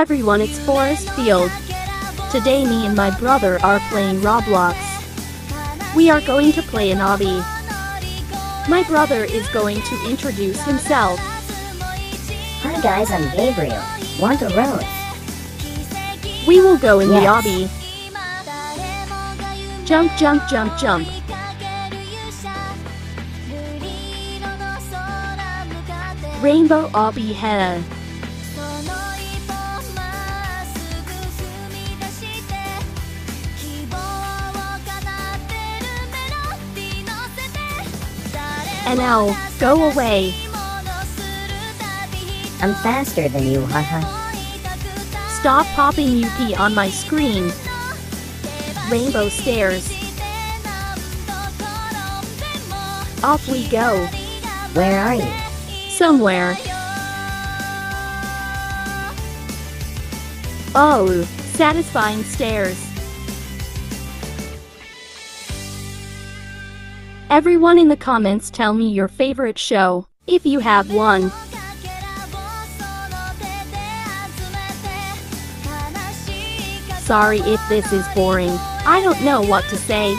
Everyone, it's Forest Field. Today me and my brother are playing Roblox. We are going to play an obby. My brother is going to introduce himself. Hi guys, I'm Gabriel. Want a rose? We will go in Yes. the obby. Jump, jump, jump, jump. Rainbow obby hair. Now, go away. I'm faster than you, haha. Stop popping UP on my screen. Rainbow stairs. Off we go. Where are you? Somewhere. Oh, satisfying stairs. Everyone in the comments tell me your favorite show, if you have one. Sorry if this is boring. I don't know what to say.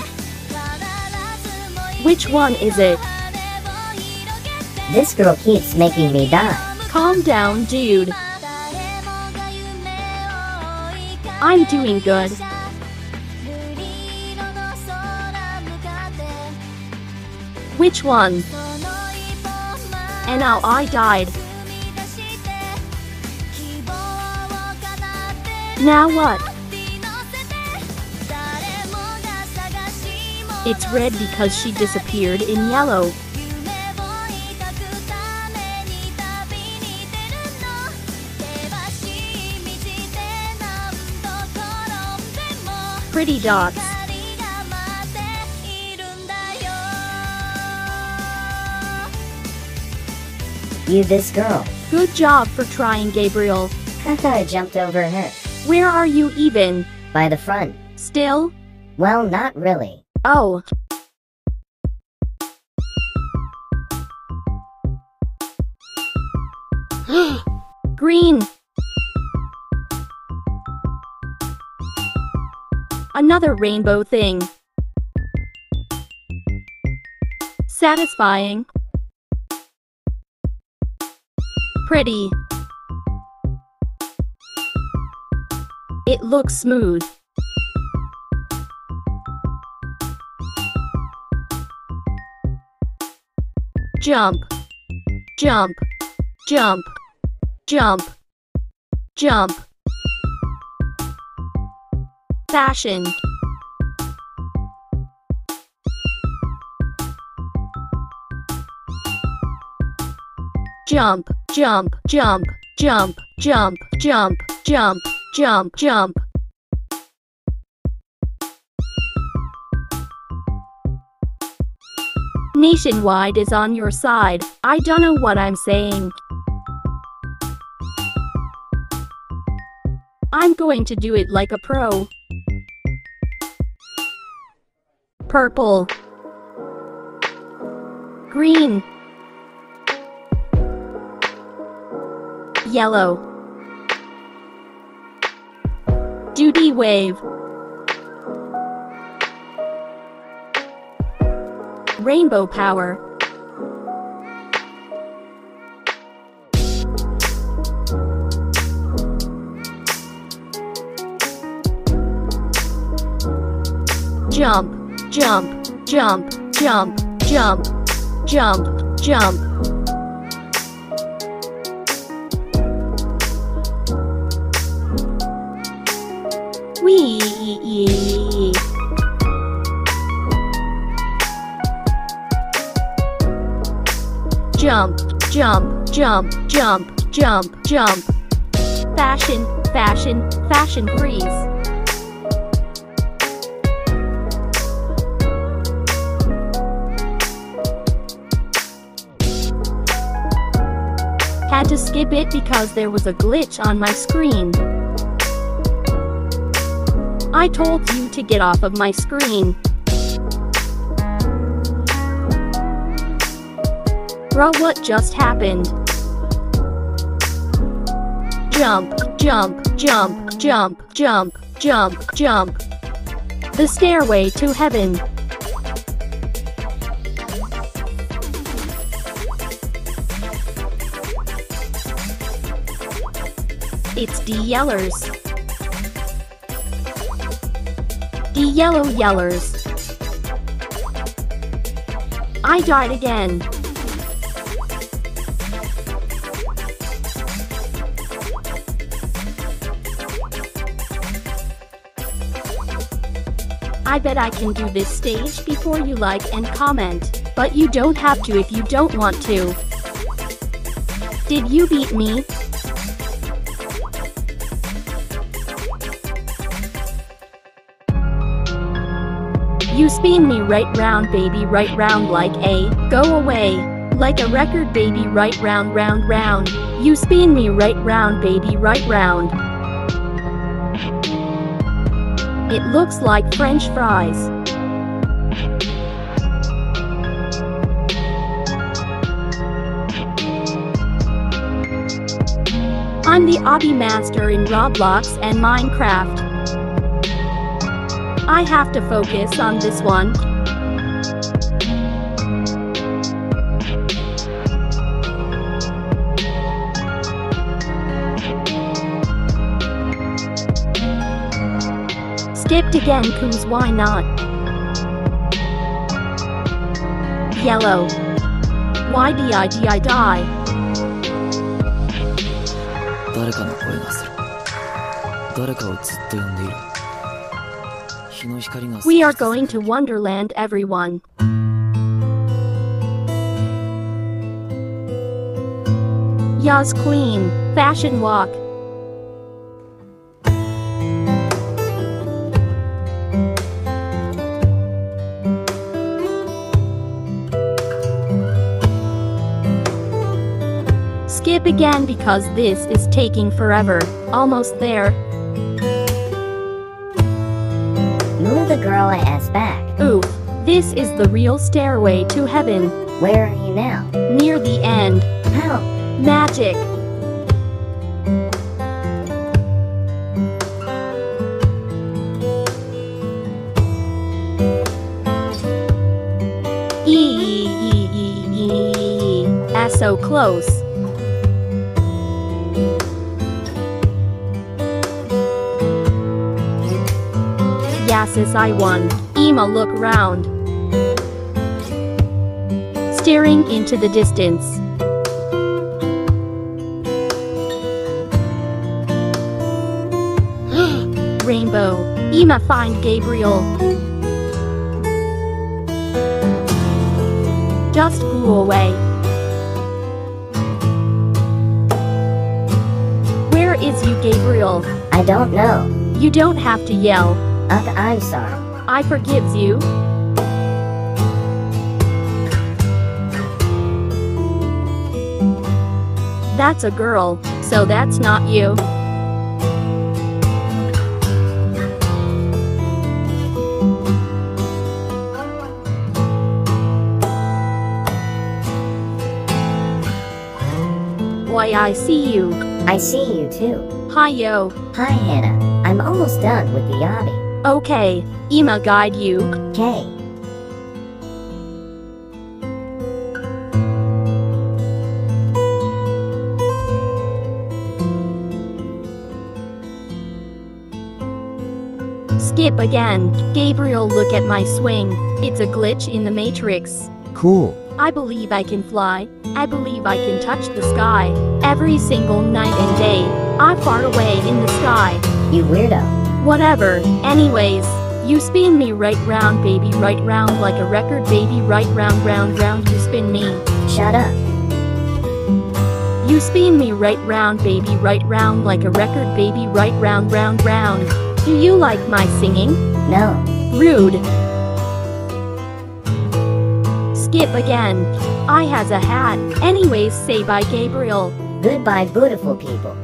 Which one is it? This girl keeps making me die. Calm down, dude. I'm doing good. Which one? And now I died. Now what? It's red because she disappeared in yellow. Pretty dots. You this girl. Good job for trying, Gabriel. Haha, I jumped over her. Where are you even? By the front. Still? Well, not really. Oh. Green. Another rainbow thing. Satisfying. Pretty. It looks smooth. Jump. Jump. Jump. Jump. Jump. Fashion. Jump, jump, jump, jump, jump, jump, jump, jump, jump. Nationwide is on your side. I don't know what I'm saying. I'm going to do it like a pro. Purple. Green. Yellow. Duty wave. Rainbow power. Jump, jump, jump, jump, jump, jump, jump. Jump, jump, jump, jump, jump, jump. Fashion, fashion, fashion freeze. Had to skip it because there was a glitch on my screen. I told you to get off of my screen. Bro, what just happened? jump, jump, jump, jump, jump, jump, jump. The stairway to heaven. It's the yellers. The yellow yellers. I died again. I bet I can do this stage before you like and comment, but you don't have to if you don't want to. Did you beat me? You spin me right round baby right round like a, go away. Like a record baby right round round round. You spin me right round baby right round. It looks like french fries. I'm the obby master in Roblox and Minecraft. I have to focus on this one. Skipped again cause why not? Yellow. Why did I die die? 誰かの声がする誰かをずっと呼んでいる日の光が We are going to Wonderland everyone. Yas Queen, Fashion Walk. Skip again because this is taking forever. Almost there. Move the girl ass back. Oof. This is the real stairway to heaven. Where are you now? Near the end. How? Magic. So close. Yasis I won. Ema look round. Staring into the distance. Rainbow. Ema find Gabriel. Just go away. Where is you, Gabriel? I don't know. You don't have to yell. I'm sorry. I forgives you. That's a girl, so that's not you. Why I see you. I see you too. Hi yo. Hi, Hannah. I'm almost done with the obby. Okay, Ema guide you. Okay. Skip again. Gabriel look at my swing. It's a glitch in the matrix. Cool. I believe I can fly. I believe I can touch the sky. Every single night and day. I'm far away in the sky. You weirdo. Whatever. Anyways, you spin me right round, baby, right round like a record, baby, right round, round, round. You spin me. Shut up. You spin me right round, baby, right round like a record, baby, right round, round, round. Do you like my singing? No. Rude. Skip again. I has a hat. Anyways, say bye, Gabriel. Goodbye, beautiful people.